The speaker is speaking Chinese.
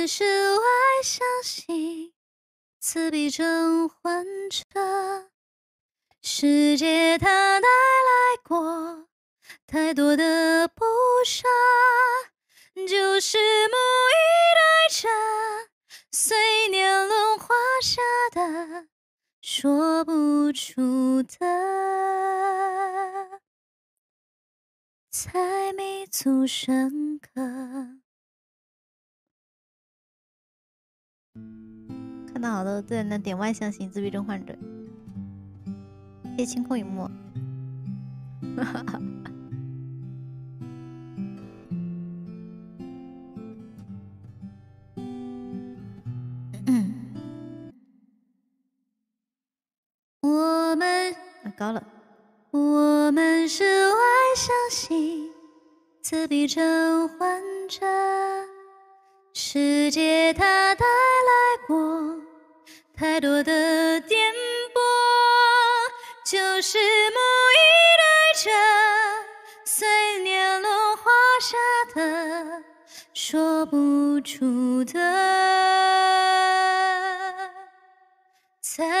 们是外向型，自闭症患者。世界它带来过太多的不舍，就是母一代着随年轮画下的说不出的，才弥足深刻。看到好多在那点外向型自闭症患者。谢清空荧幕，我们高了，我们是外向型自闭症患者，世界它带来过太多的颠簸。就是梦一带着岁年轮画下的说不出的，才。